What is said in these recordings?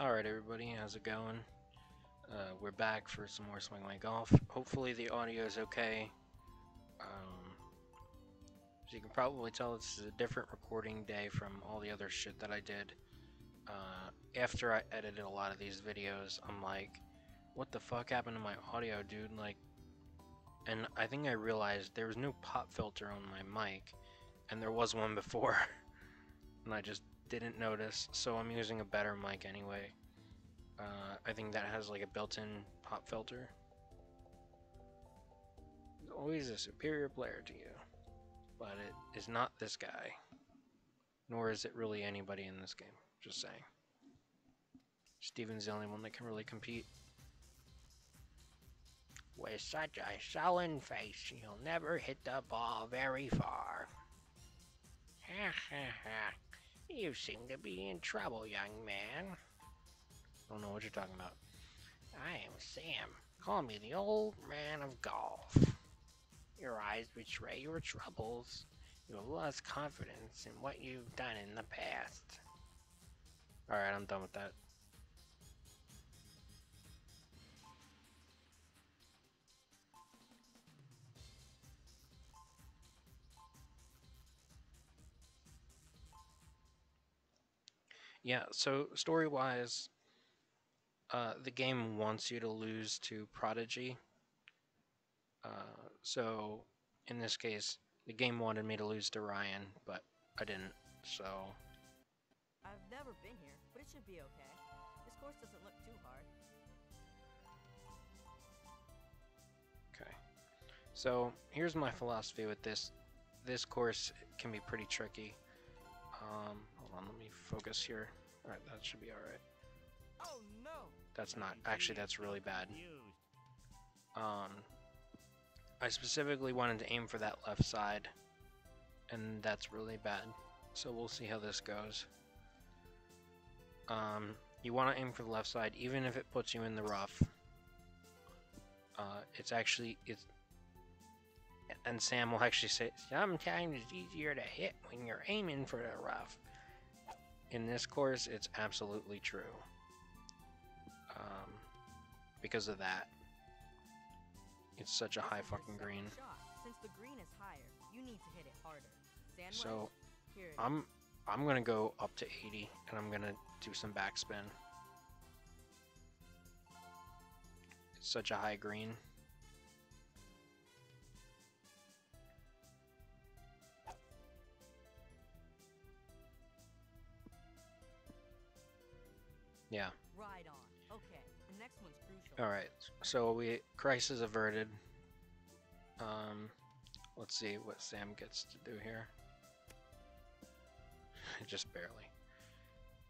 Alright everybody, how's it going? Uh, we're back for some more Swing Away Golf. Hopefully the audio is okay. Um, as you can probably tell, this is a different recording day from all the other shit that I did. Uh, after I edited a lot of these videos, I'm like, what the fuck happened to my audio, dude? Like, and I think I realized there was no pop filter on my mic, and there was one before, and I just didn't notice, so I'm using a better mic anyway. Uh, I think that has like a built-in pop filter. Always a superior player to you, but it is not this guy, nor is it really anybody in this game. Just saying. Steven's the only one that can really compete. With such a sullen face, you'll never hit the ball very far. Ha ha ha. You seem to be in trouble, young man. Don't know what you're talking about. I am Sam. Call me the old man of golf. Your eyes betray your troubles. You have lost confidence in what you've done in the past. Alright, I'm done with that. Yeah, so story wise, uh, the game wants you to lose to Prodigy. Uh, so in this case, the game wanted me to lose to Ryan, but I didn't, so. I've never been here, but it should be okay. This course doesn't look too hard. Okay. So here's my philosophy with this. This course can be pretty tricky. Um, hold on, let me focus here. Alright, that should be alright. Oh no! That's not, actually that's really bad. Um, I specifically wanted to aim for that left side, and that's really bad. So we'll see how this goes. Um, you want to aim for the left side, even if it puts you in the rough. Uh, it's actually, it's, and Sam will actually say, sometimes it's easier to hit when you're aiming for the rough. In this course, it's absolutely true. Um, because of that. It's such a high fucking green. Since the green is higher, you need to hit it harder. So. Here. I'm I'm gonna go up to 80 and I'm gonna do some backspin. It's such a high green. Yeah. Right on. Okay, the next one's crucial. All right. So we crisis averted. Um, let's see what Sam gets to do here. Just barely.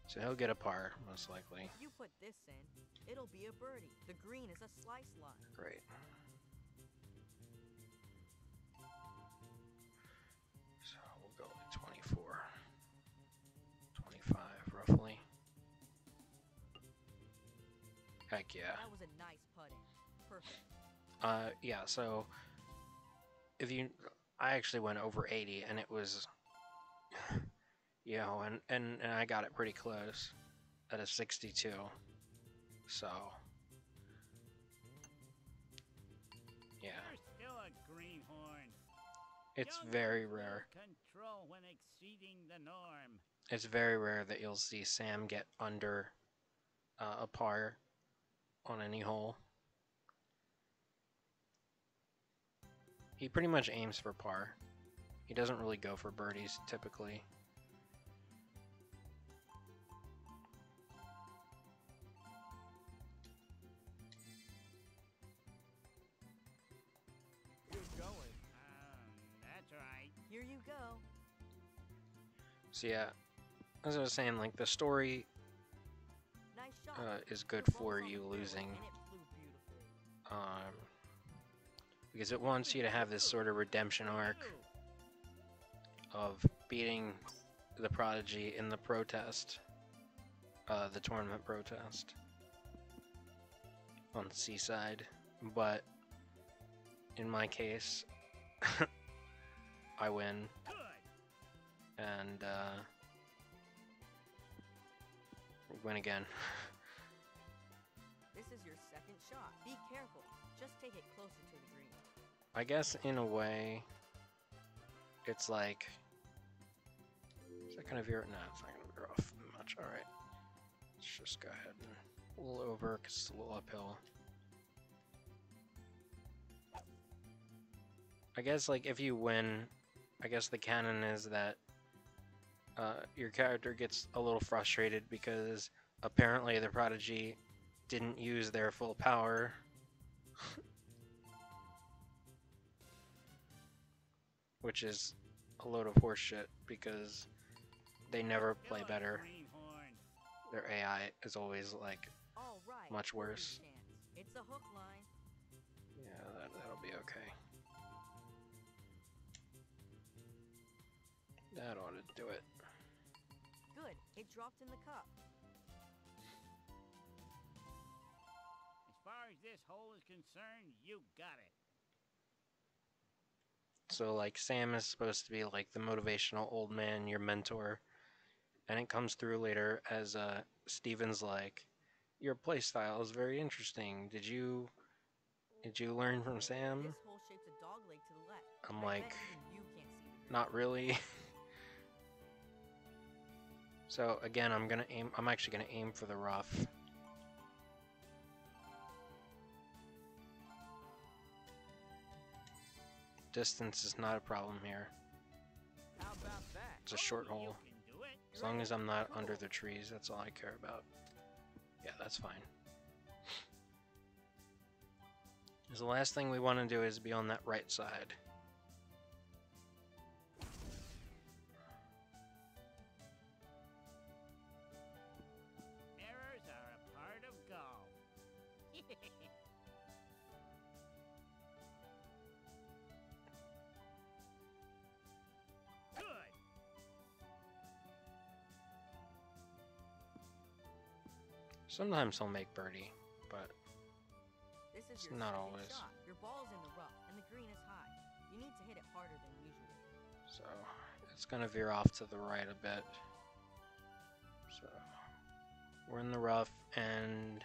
So he'll get a par most likely. You put this in, it'll be a birdie. The green is a slice line. Great. Heck yeah. That was a nice putting. Perfect. Uh, yeah, so if you, I actually went over 80 and it was, you know, and, and, and I got it pretty close at a 62. So, yeah, You're still a greenhorn. it's Young very rare. Control when exceeding the norm. It's very rare that you'll see Sam get under uh, a par on any hole. He pretty much aims for par. He doesn't really go for birdies typically. You're going. Ah, that's right. Here you go. So yeah, as I was saying, like the story. Uh, is good for you losing, um, because it wants you to have this sort of redemption arc of beating the prodigy in the protest, uh, the tournament protest on Seaside. But in my case, I win, and uh, win again. shot. Be careful. Just take it closer to the green. I guess in a way, it's like. Is that gonna veer? No, it's not gonna veer off much. All right, let's just go ahead and little over because it's a little uphill. I guess like if you win, I guess the canon is that uh, your character gets a little frustrated because apparently the prodigy didn't use their full power. Which is a load of horseshit because they never play better. Their AI is always like, Much worse. It's a hook line. yeah, that, that'll be okay. That ought to do it. Good. It dropped in the cup. Far hole is concerned, you got it. So like Sam is supposed to be like the motivational old man, your mentor, and it comes through later as uh Steven's like, your playstyle is very interesting. Did you did you learn from Sam? This hole shapes a dog leg to the left. I'm like, even you can't see the green. not really. so again, I'm gonna aim. I'm actually gonna aim for the rough. Distance is not a problem here. How about that? It's a short hole. You can do it. As long as I'm not under the trees, that's all I care about. Yeah, that's fine. The last thing we want to do is be on that right side. Sometimes he'll make birdie, but This is It's your not always. shot. Your ball's in the rough, and the green is high. You need to hit it harder than usual. so it's gonna veer off to the right a bit. So we're in the rough and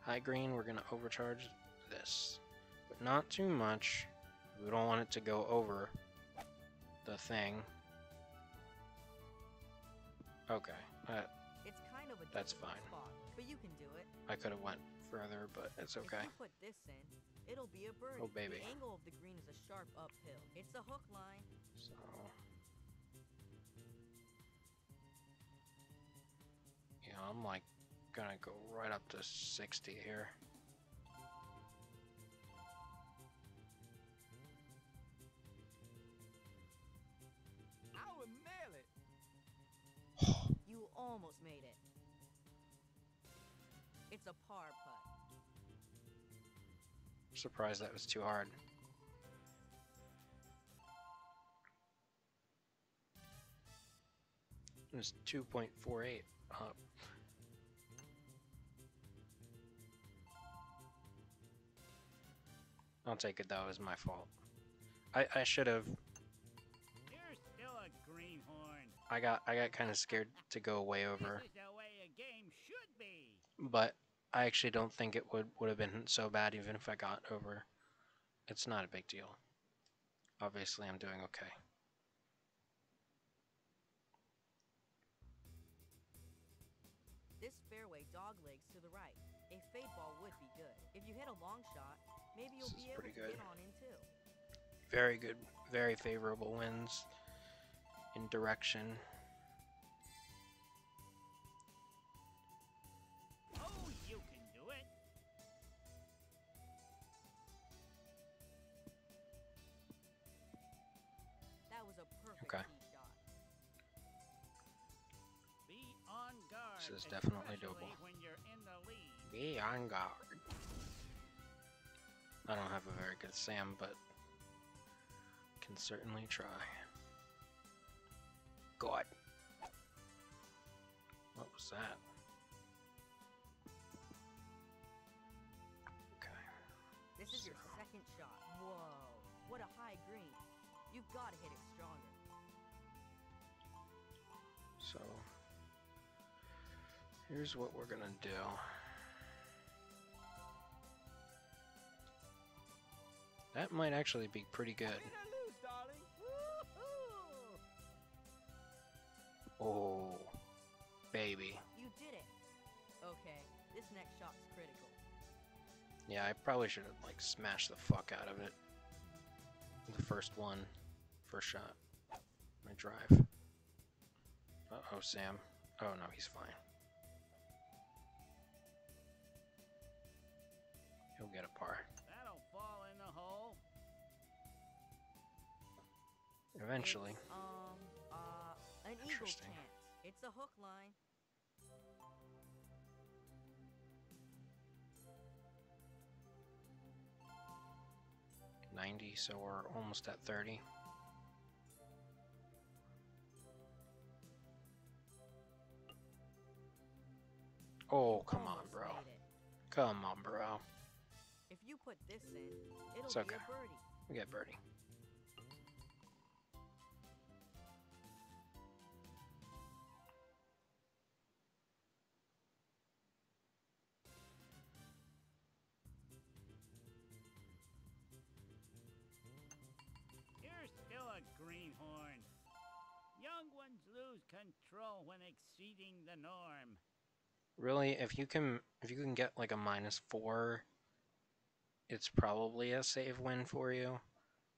high green. We're gonna overcharge this, but not too much. We don't want it to go over the thing. Okay, It's kind of a That's fine. spot, but you can do it. I could have went further, but it's okay. If you put this in, it'll be a birdie. Oh, baby. The angle of the green is a sharp uphill. It's a hook line. So yeah, I'm like gonna go right up to 60 here. I will nail it. You almost made it. It's a par putt. Surprised that was too hard. It was 2.48 up. Uh, I'll take it though, it was my fault. I, I should have You're still a greenhorn. I got I got kind of scared to go way over, This is the way a game should be. but I actually don't think it would would have been so bad even if I got over. It's not a big deal. Obviously, I'm doing okay. This fairway dog legs to the right. A fade ball would be good. If you hit a long shot, maybe you'll be able pretty to good. get on in too. Very good, very favorable winds in direction. This is definitely doable. When you're in the lead. Be on guard. I don't have a very good Sam, but can certainly try. God. What was that? Okay. This is your second shot. Whoa. What a high green. You've got to hit it Here's what we're gonna do. That might actually be pretty good. Oh, baby. You did it. Okay, this next shot's critical. Yeah, I probably should have, like, smashed the fuck out of it. The first one, first shot. My drive. Uh-oh, Sam. Oh, no, he's fine. Get a par. That'll fall in the hole. Eventually. It's, um, uh, an eagle Interesting. chance. It's a hook line. Ninety, so we're almost at thirty. Oh, come on, bro. Come on, bro. If you put this in, it'll It's be okay. a birdie. We get birdie. You're still a greenhorn. Young ones lose control when exceeding the norm. Really, if you can, if you can get like a minus four, it's probably a save win for you.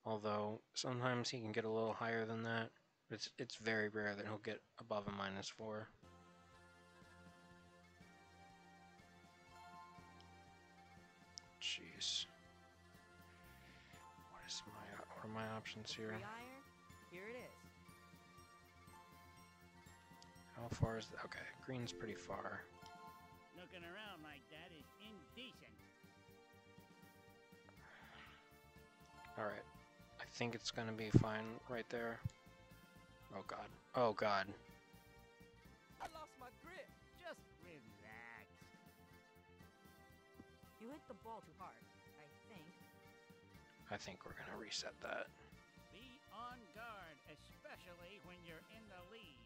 Although sometimes he can get a little higher than that. It's it's very rare that he'll get above a minus four. Jeez. What is my what are my options here? Three iron. Here it is. How far is that? Okay, green's pretty far. Looking around like Alright. I think it's gonna be fine right there. Oh god. Oh god. I lost my grip. Just relax. You hit the ball too hard, I think. I think we're gonna reset that. Be on guard, especially when you're in the lead.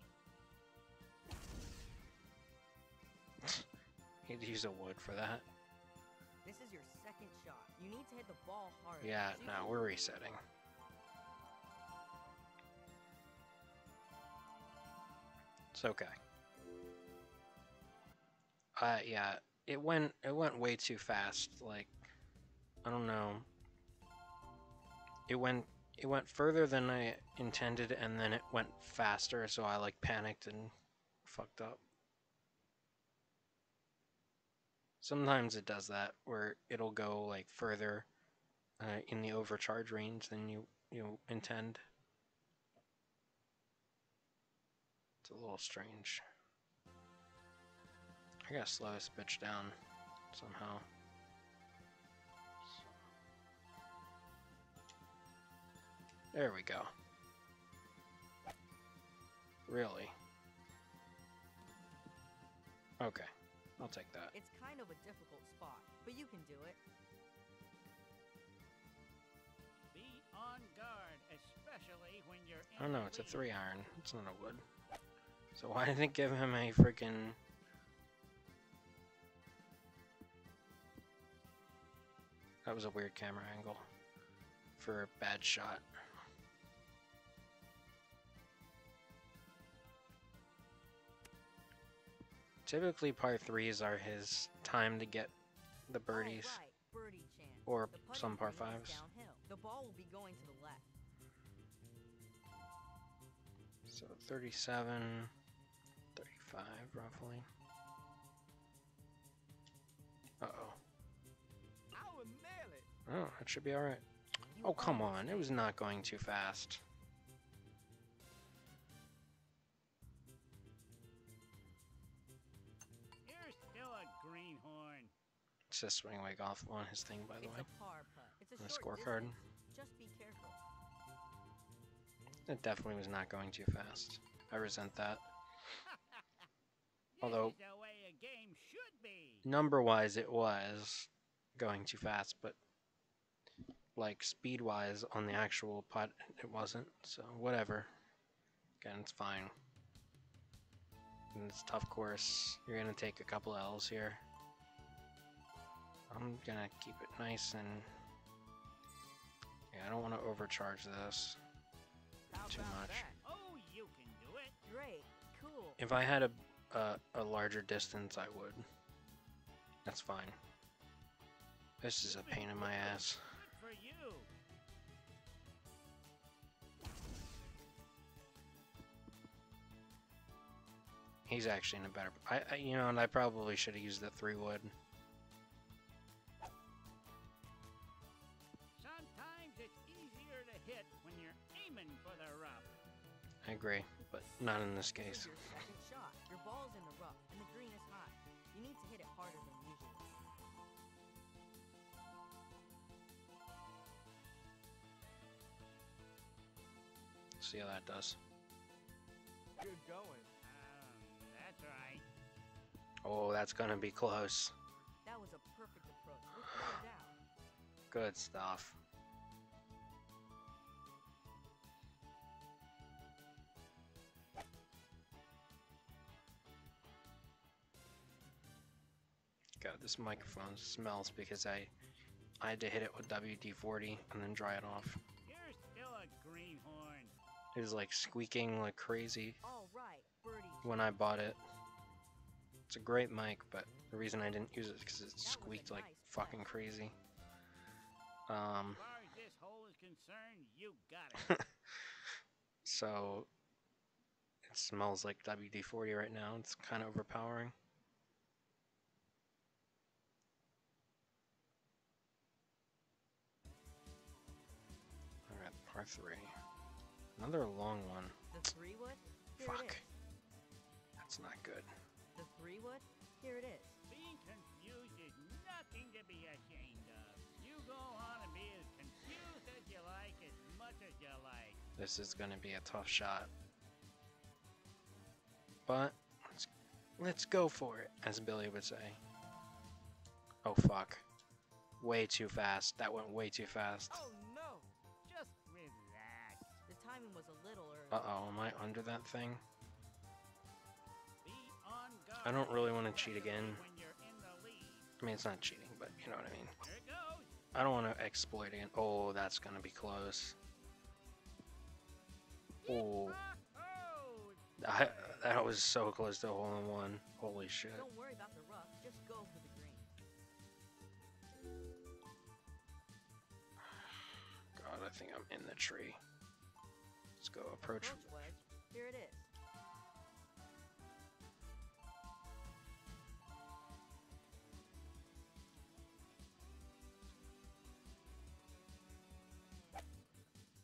He'd use a wood for that. This is your second shot. You need to hit the ball hard. Yeah, no, we're resetting. It's okay. Uh, yeah, it went it went way too fast. Like, I don't know. It went it went further than I intended, and then it went faster. So I like panicked and fucked up. Sometimes it does that, where it'll go like further uh, in the overcharge range than you you intend. It's a little strange. I gotta slow this bitch down somehow. There we go. Really? Okay, I'll take that. It's kind of a difficult spot, but you can do it. Be on guard, especially when you're in Oh no, the it's a three iron. It's not a wood. So why didn't it give him a freaking? That was a weird camera angle for a bad shot. Typically, par threes are his time to get the birdies. Right, birdie or The some par fives. The ball will be going to the left. So 37, 35 roughly. Uh oh. I will nail it. Oh, that should be alright. Oh, come on. It was not going too fast. It says swing away golf on his thing, by the It's way. a par. It's a On the scorecard. distance. Just be careful. It definitely was not going too fast. I resent that. Although- way a game should be. Number wise, it was going too fast, but like speed wise on the actual putt, it wasn't. So, whatever. Again, it's fine. And it's a tough course. You're going to take a couple L's here. I'm going to keep it nice and Yeah, I don't want to overcharge this. Too much. Oh, you can do it. Great. Cool. If I had a, a a larger distance, I would. That's fine. This is a pain in my ass. He's actually in a better. I, I you know, and I probably should have used the three wood. I agree, but not in this This case. your second shot. Your ball's in the rough, and the green is high. You need to hit it harder than usual. See how that does. Good going. Um, that's right. Oh, that's gonna be close. That was a perfect approach. With no doubt. Good stuff. God, this microphone smells because I I had to hit it with WD-40 and then dry it off. You're still a greenhorn. It was like squeaking like crazy All right, when I bought it. It's a great mic, but the reason I didn't use it is because it was a squeaked like nice fucking crazy. Um, As far as this hole is concerned, you got it. so it smells like WD-40 right now. It's kind of overpowering. Par three. Another long one. The three wood? Here Fuck. it is. That's not good. The three wood? Here it is. Being confused is nothing to be ashamed of. You go on and be as confused as you like, as much as you like. This is going to be a tough shot. But let's, let's go for it, as Billy would say. Oh fuck. Way too fast. That went way too fast. Oh little early. Uh oh, am I under that thing? Be on guard. I don't really wanna cheat again. When you're in the lead. I mean, it's not cheating, but you know what I mean. It. I don't want to exploit again. Oh, that's going to be close. Oh, I, that was so close to a hole in one. Holy shit. Don't worry about the rough. Just go for the green. God, I think I'm in the tree. Go approach. Here it is.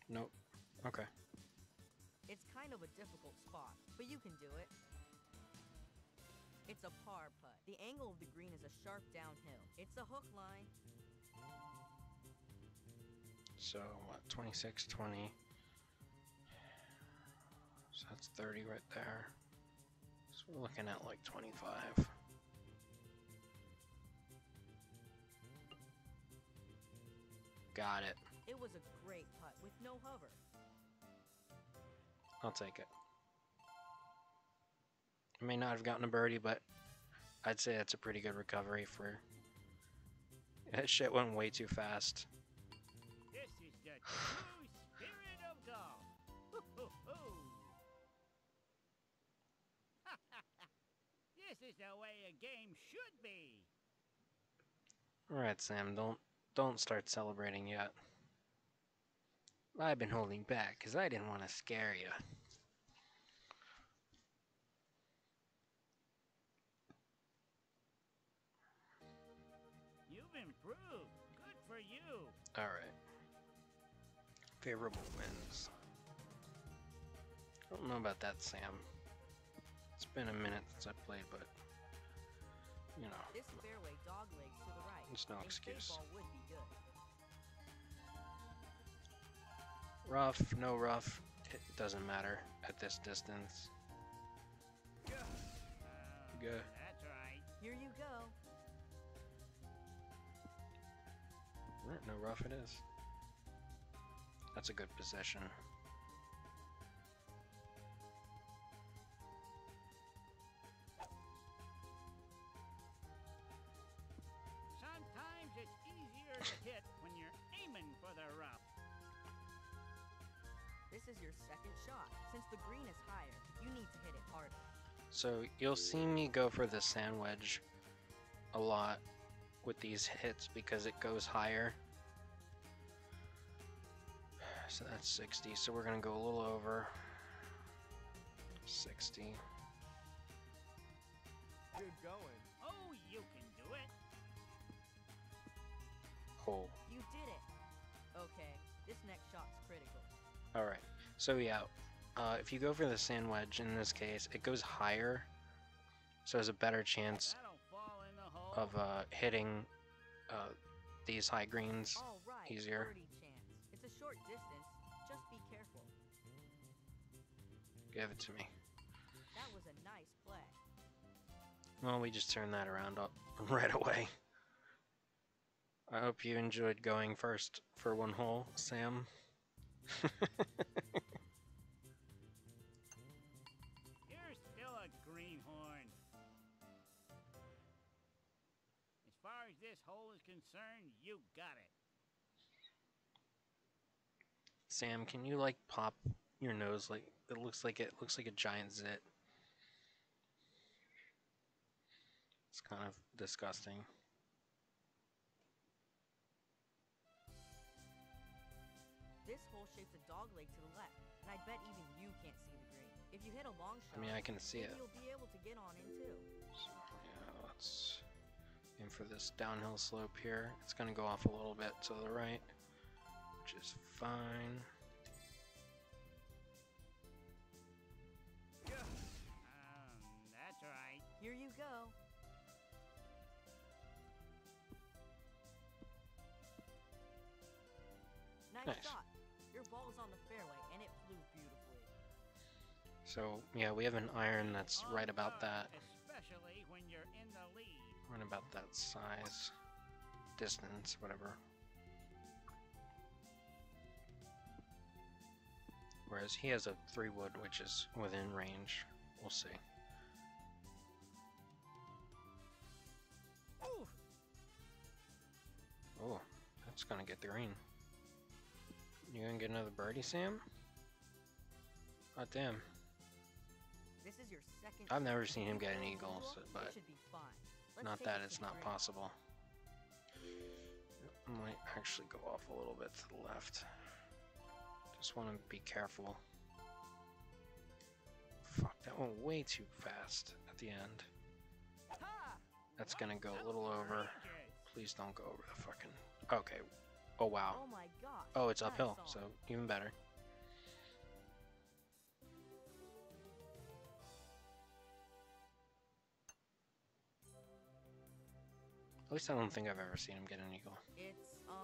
Nope. Okay. It's kind of a difficult spot, but you can do it. It's a par putt. The angle of the green is a sharp downhill. It's a hook line. So, what, 26, 20. So that's 30 right there. So we're looking at like 25. Got it. It was a great putt with no hover. I'll take it. I may not have gotten a birdie, but I'd say that's a pretty good recovery for. That shit went way too fast. A game should be. All right, Sam. Don't don't start celebrating yet. I've been holding back because I didn't want to scare you. You've improved. Good for you. All right. Favorable wins. I don't know about that, Sam. It's been a minute since I played, but you know, This fairway dog legs to the right. There's no A excuse. would be good. rough, no rough, it doesn't matter at this distance. Uh, Good. That's right. Here you go. Right, no rough it is. That's a good position. This is your second shot. Since the green is higher, you need to hit it harder. So you'll see me go for the sand wedge a lot with these hits because it goes higher. So that's 60. So we're gonna go a little over 60. Good going. Oh, you can do it. Oh, You did it. Okay, this next shot's critical. all right. So yeah, uh, if you go for the sand wedge in this case, it goes higher, so there's a better chance That'll fall in the hole. of uh, hitting uh, these high greens. Right, easier. It's a short distance. Just be careful. Give it to me. That was a nice play. Well, we just turned that around up right away. I hope you enjoyed going first for one hole, Sam. concerned, you got it. Sam, can you like pop your nose like it looks like it looks like a giant zit. It's kind of disgusting. This hole shapes a dog leg to the left, and I bet even you can't see the green. If you hit a long shot, I mean, I can see it. you'll be able to get on in too. So, yeah, let's aim for this downhill slope here. It's gonna go off a little bit to the right, which is fine. Um, that's right. Here you go. Nice, Nice. shot. Your ball was on the fairway and it flew beautifully. So yeah, we have an iron that's right about that, right about that size, distance, whatever. Whereas he has a three wood, which is within range. We'll see. Oh, that's gonna get the green. You gonna get another birdie, Sam? Oh damn. this is your second. I've never seen him get an eagle, so- but should be fine. Let's Not that it's not possible. I might actually go off a little bit to the left. Just want to be careful. Fuck, that went way too fast at the end. That's gonna go a little over. Please don't go over the fucking. Okay. Oh wow. Oh. Oh, it's uphill, so even better. At least I don't think I've ever seen him get an eagle. It's um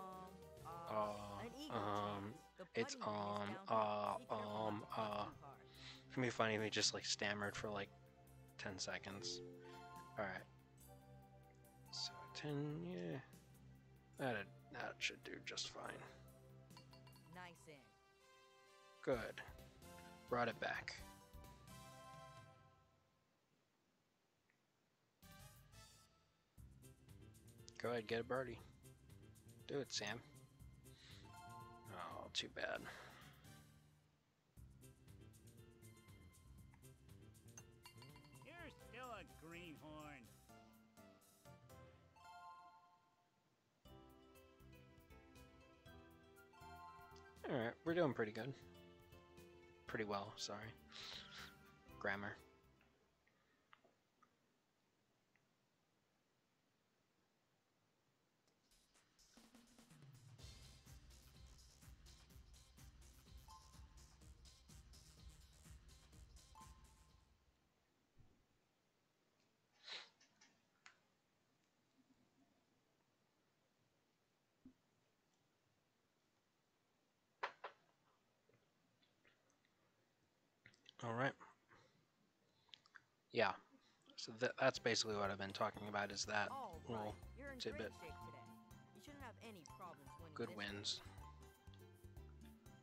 uh, Uh, um, it's, putting green is um, uh, Be careful not um, uh. hard. Be funny if he just like stammered for like 10 seconds. Alright. So 10, yeah. That, that should do just fine. Nice in. Good. Brought it back. Go ahead, get a birdie. Do it, Sam. Oh, too bad. You're still a greenhorn. Alright, we're doing pretty good. Pretty well, sorry. Grammar. Alright. Yeah. So th- that's basically what I've been talking about is that All right. little You're tidbit. great shape today. You shouldn't have any problems good wins.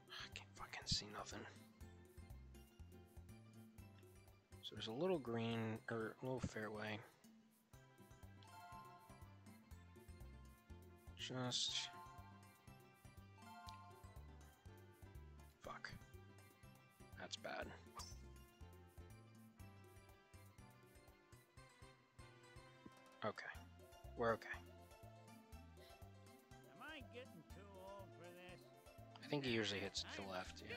I can't fucking see nothing. So there's a little green or a little fairway. Just fuck. That's bad. Okay. We're okay. Am I getting too old for this? I think he usually hits to the left, yeah.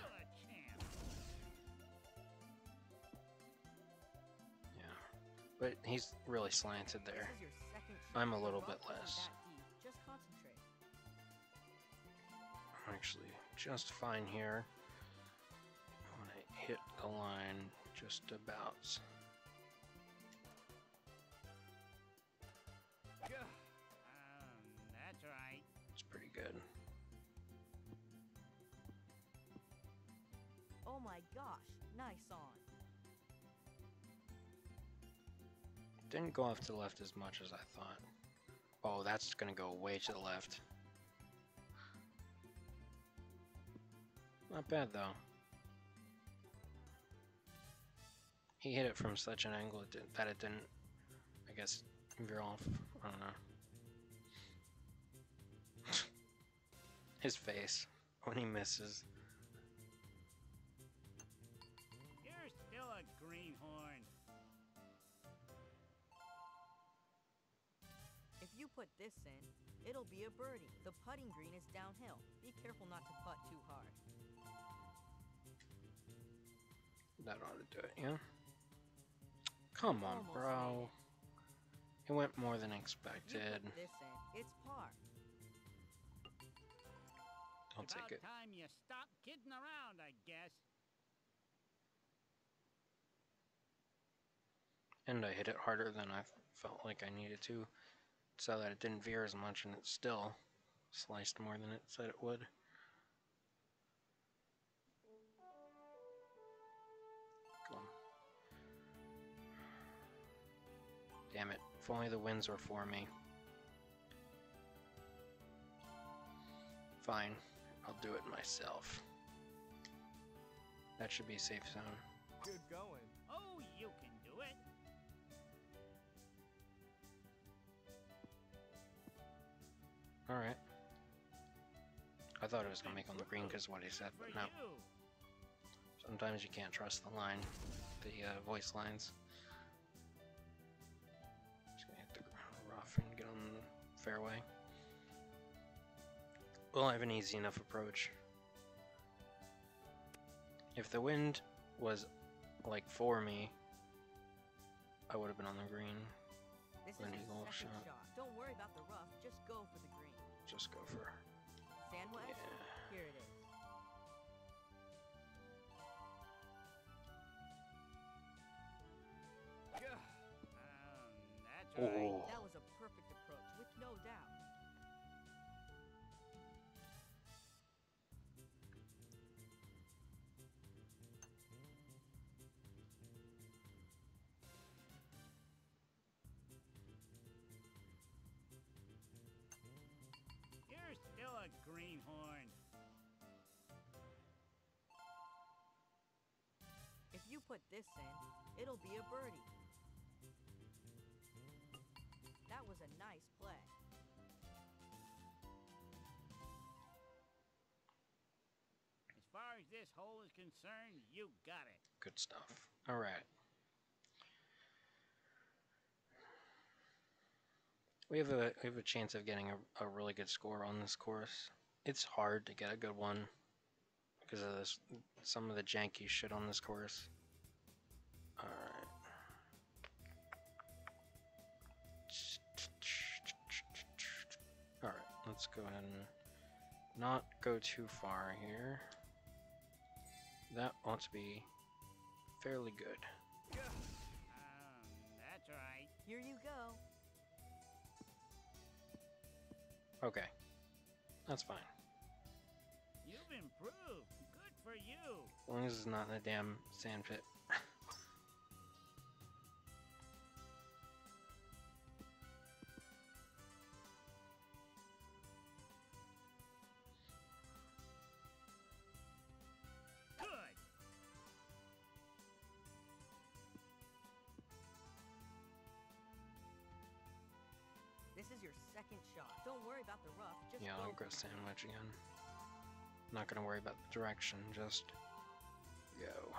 Yeah. But he's really slanted there. This is your second shot. I'm a little bit less. that deep. Just concentrate. I'm actually just fine here. When I hit the line just about. On. Didn't go off to the left as much as I thought. Oh, that's gonna go way to the left. Not bad though. He hit it from such an angle that it didn't, I guess, veer off. I don't know. His face when he misses. Put this in, it'll be a birdie. The putting green is downhill. Be careful not to putt too hard. That ought to do it, yeah? Come on, Almost bro. It went more than You expected. put this in, it's par. I'll About take it. time you stop kidding around, I guess. And I hit it harder than I felt like I needed to, so that it didn't veer as much and it still sliced more than it said it would. Damn it. If only the winds were for me. Fine. I'll do it myself. That should be a safe zone. Good going. Alright. I thought it was gonna make on the green because of what he said, but no. Sometimes you can't trust the line, the uh, voice lines. Just gonna hit the gr- rough and get on the fairway. We'll have an easy enough approach. If the wind was like for me, I would have been on the green. This An is your eagle shot. shot. Don't worry about the rough, just go for the green. Just go for Sand wedge? yeah. Here it is. Um, that's right. Oh, greenhorn. If you put this in, it'll be a birdie. That was a nice play. As far as this hole is concerned, you got it. good stuff. All right. We have a we have a chance of getting a, a really good score on this course. It's hard to get a good one because of this some of the janky shit on this course. All right. All right, let's go ahead and not go too far here. That ought to be fairly good. Um, that's right. Here you go. Okay. That's fine. You've improved. Good for you. As long as it's not in a damn sand pit. Second shot. Don't worry about the rough, just yeah, I'll go sandwich again. Not gonna worry about the direction, just go.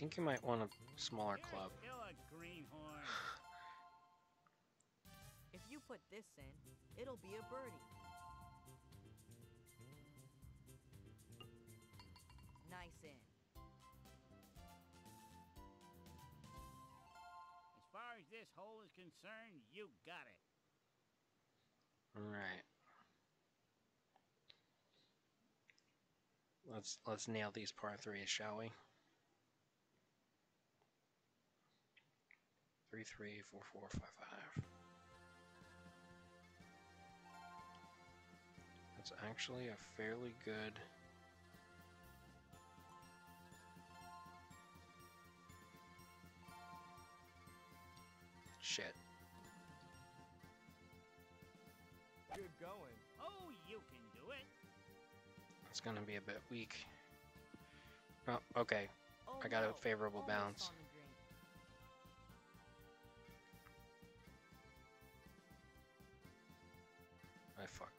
Think you might want a smaller You're club. still a greenhorn. If you put this in, it'll be a birdie. Nice in. As far as this hole is concerned, you got it. Alright. Let's let's nail these par threes, shall we? Three four four five five. That's actually a fairly good shit. Good going. Oh, you can do it. It's gonna be a bit weak. Oh, okay. Oh, I got a favorable bounce.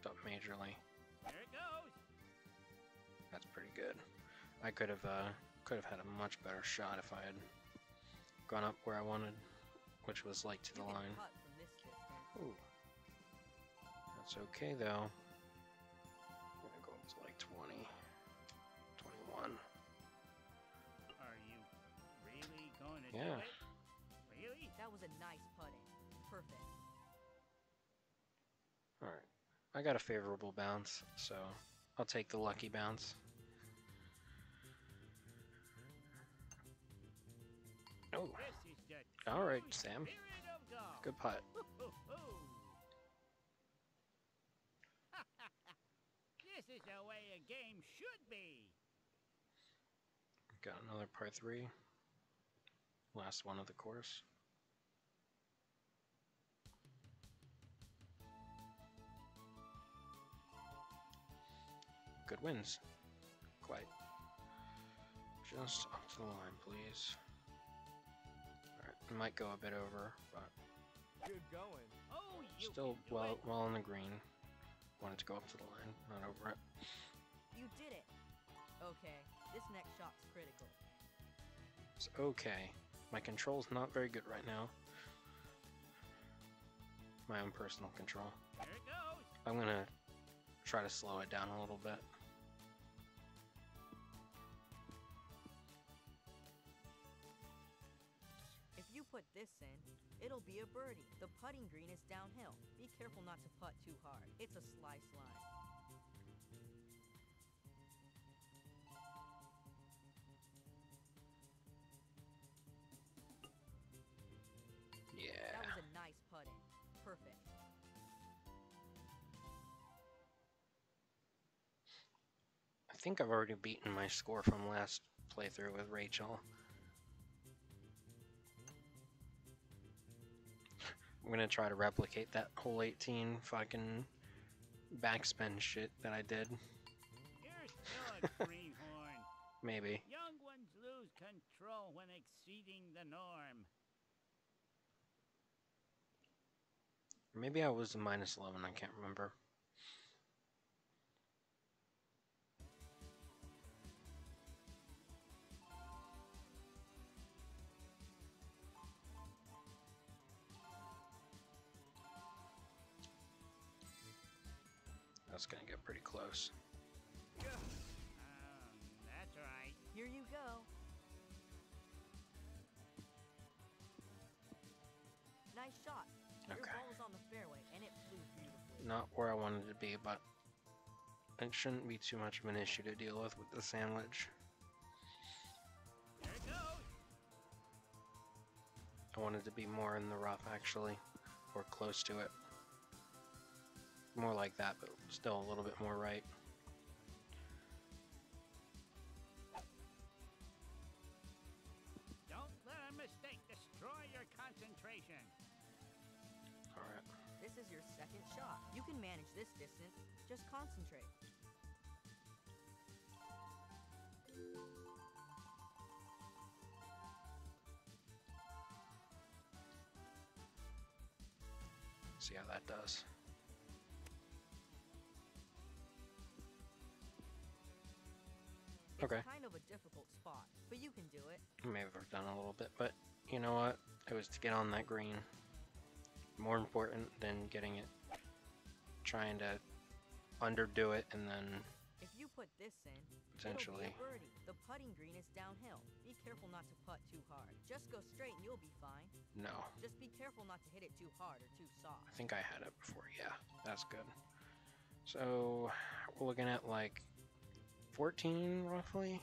Up majorly. There it goes. That's pretty good. I could have uh could have had a much better shot if I had gone up where I wanted, which was like to the line. putt from this distance. Ooh. That's okay though. I'm gonna go up to like 20, 21. Are you really going to Yeah. do it? I got a favorable bounce, so I'll take the lucky bounce. Oh, This is the All right, Sam. spirit of golf. good putt. This is the way a game should be. Got another par three. Last one of the course. Good wins. Quite. Just up to the line, please. Alright, might go a bit over, but Good going. Oh, you still well it. well on the green. Wanted to go up to the line, not over it. You did it. Okay, this next shot's critical. It's okay. My control's not very good right now. My own personal control. There it goes. I'm gonna try to slow it down a little bit. Put this in, it'll be a birdie. The putting green is downhill. Be careful not to putt too hard. It's a slice line. Yeah. That was a nice putting. Perfect. I think I've already beaten my score from last playthrough with Rachael. I'm gonna try to replicate that whole 18 fucking backspin shit that I did. You're still a greenhorn. Maybe. Young ones lose control when exceeding the norm. Maybe I was a minus 11, I can't remember. Close. That's right. Here you go. Nice shot. Your ball was on the fairway and it flew beautifully. Not where I wanted to be, but it shouldn't be too much of an issue to deal with with the sandwich. There it goes. I wanted to be more in the rough, actually, or close to it. More like that, but still a little bit more right. Don't let a mistake destroy your concentration. Alright. This is your second shot. You can manage this distance. Just concentrate. See how that does. It's Okay. kind of a difficult spot, but you can do it. I may have done a little bit, but you know what? It was to get on that green. More important than getting it. Trying to underdo it and then If you put this in, potentially. it'll be a birdie. The putting green is downhill. Be careful not to putt too hard. Just go straight and you'll be fine. No. Just be careful not to hit it too hard or too soft. I think I had it before. Yeah, that's good. So we're looking at like 14 roughly.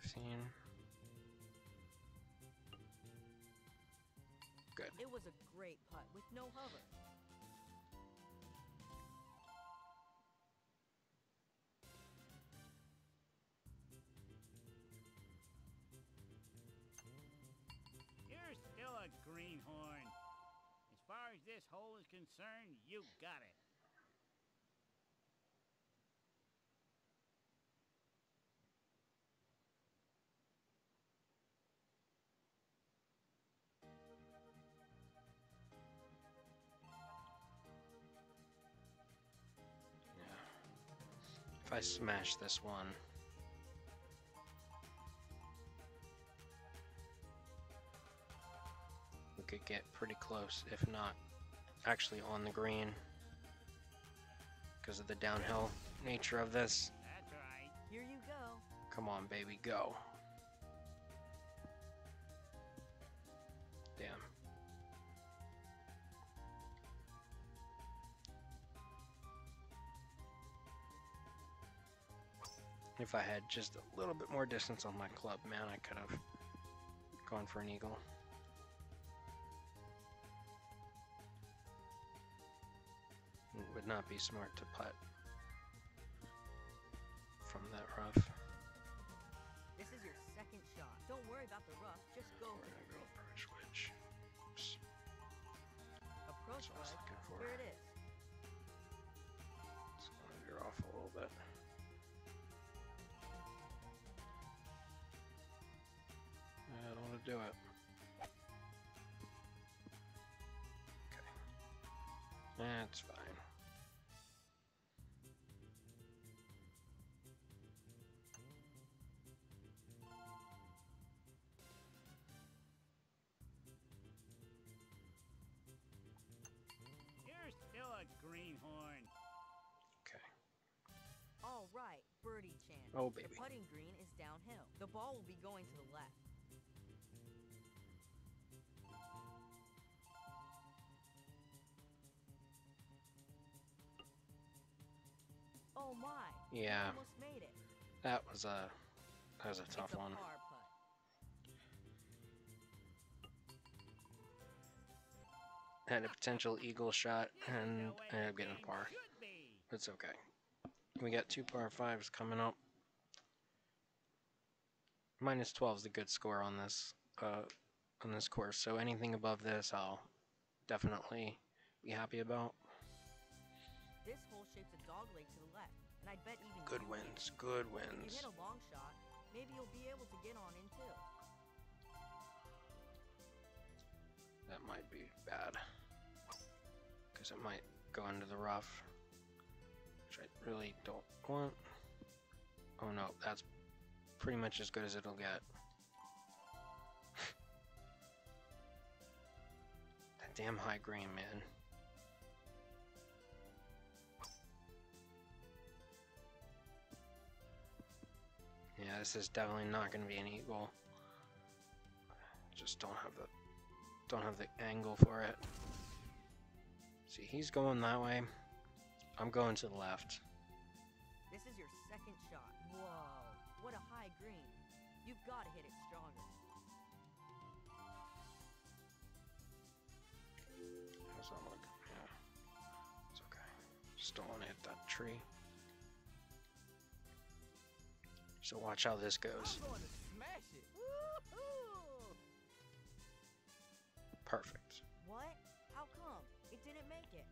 15. Good. It was a great putt with no hover. You're still a greenhorn. As far as this hole is concerned, you got it. Smash this one. We could get pretty close, if not actually on the green. Because of the downhill nature of this. That's right. Here you go. Come on, baby, go. Damn. If I had just a little bit more distance on my club, man, I could have gone for an eagle. It would not be smart to putt from that rough. This is your second shot. Don't worry about the rough. Just go We're gonna go approach wedge. Oops. Approach That's what I was wedge. looking for. Here it is. To do it. Okay. That's fine. You're still a greenhorn. Okay. All right, birdie chance. Oh, baby. The putting green is downhill. The ball will be going to the left. Oh my! Yeah. almost made it. That was a that was a tough it's a one. Had a potential eagle shot and ended up getting a par. It's okay. We got two par fives coming up. Minus 12 is a good score on this uh, on this course. So anything above this, I'll definitely be happy about. This hole shapes a dog leg to the left, and I'd bet even Good wins, can. good If you wins. hit a long shot, maybe you'll be able to get on in too. That might be bad because it might go into the rough, which I really don't want. Oh no, that's pretty much as good as it'll get. that damn high green, man. Yeah, this is definitely not going to be an eagle. Just don't have the don't have the angle for it. See, he's going that way. I'm going to the left. This is your second shot. Whoa, what a high green. You've got to hit it stronger. How's that look? Yeah. It's okay. Just don't want to hit that tree. So watch how this goes. I'm going to smash it. Woohoo! Perfect. What? How come? It didn't make it.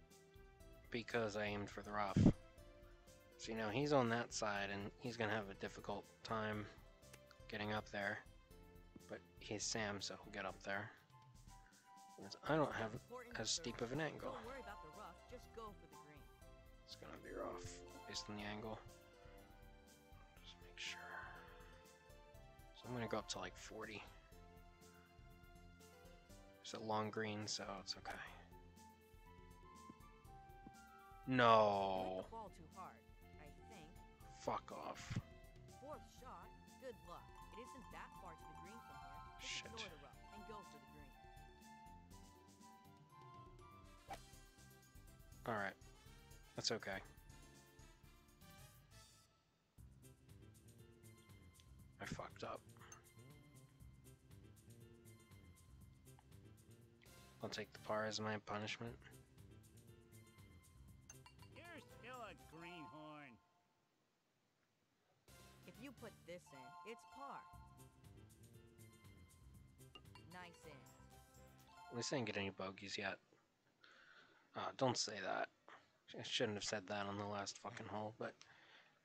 Because I aimed for the rough. So, you know, he's on that side and he's going to have a difficult time getting up there. But he's Sam, so he'll get up there. Whereas I don't have as steep of an angle. Don't worry about the rough. Just go for the green. It's gonna veer off based on the angle. So I'm gonna go up to like 40. It's a long green, so it's okay. No. too hard, I think. Fuck off. Fourth shot, good luck. It isn't that far to the green from here. Just Shit. ignore the rough and go for the green. Alright. That's okay. I fucked up. I'll take the par as my punishment. You're still a greenhorn. If you put this in, it's par. Nice in. At least I didn't get any bogeys yet. Uh, don't say that. I shouldn't have said that on the last fucking hole, but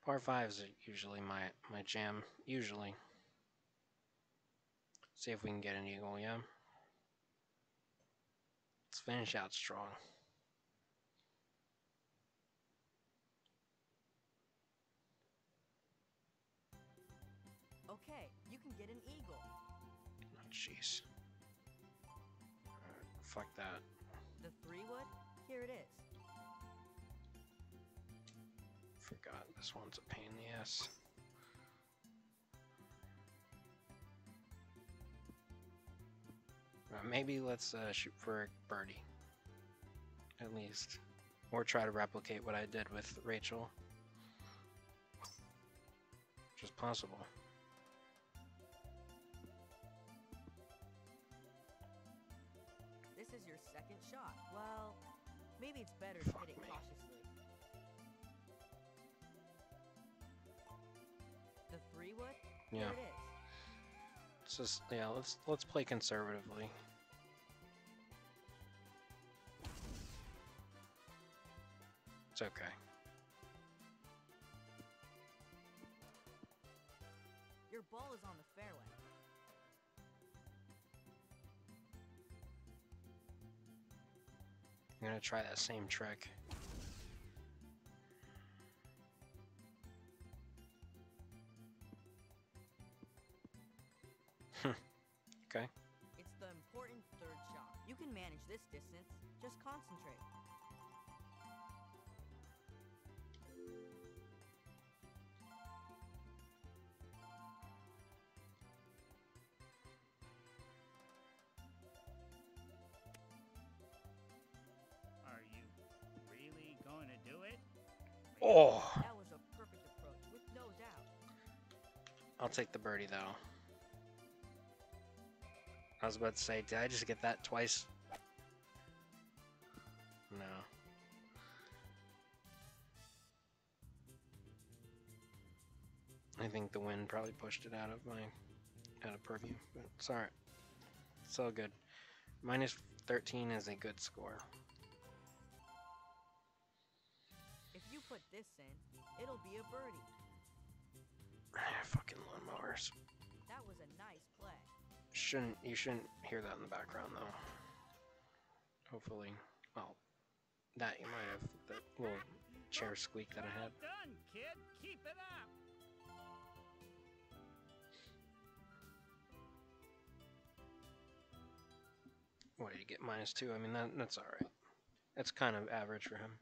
par fives are usually my, my jam. Usually. See if we can get an eagle, yeah? Let's finish out strong. Okay, you can get an eagle. Oh, jeez. Alright, fuck that. The three wood? Here it is. Forgot this one's a pain in the ass. Uh, maybe let's uh, shoot for a birdie. At least. Or try to replicate what I did with Rachael. Which is possible. This is your second shot. Well, maybe it's better to hit it me. cautiously. Yeah. It's just yeah, let's let's play conservatively. It's okay. Your ball is on the fairway. I'm gonna try that same trick. This distance. Just concentrate. Are you really going to do it? Oh, That was a perfect approach, with no doubt. I'll take the birdie though. I was about to say, did I just get that twice? I think the wind probably pushed it out of my out of purview, but it's alright. It's all good. Minus 13 is a good score. If you put this in, it'll be a birdie. Fucking lawnmowers. That was a nice play. Shouldn't you shouldn't hear that in the background though. Hopefully, well, that you might have that little chair squeak that I had. Well done, kid. Keep it up. What did he get? Minus two. I mean that that's all right. That's kind of average for him.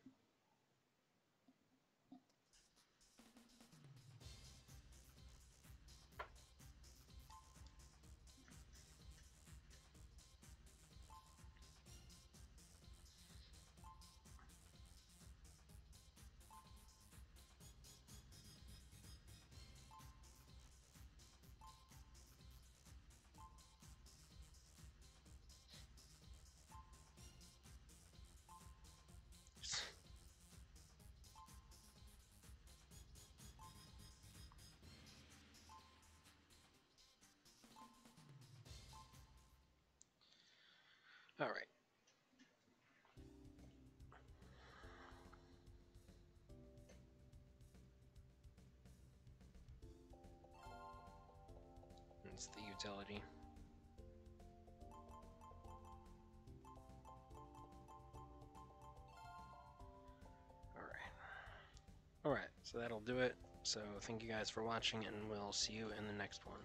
Utility. Alright. So that'll do it. So thank you guys for watching and we'll see you in the next one.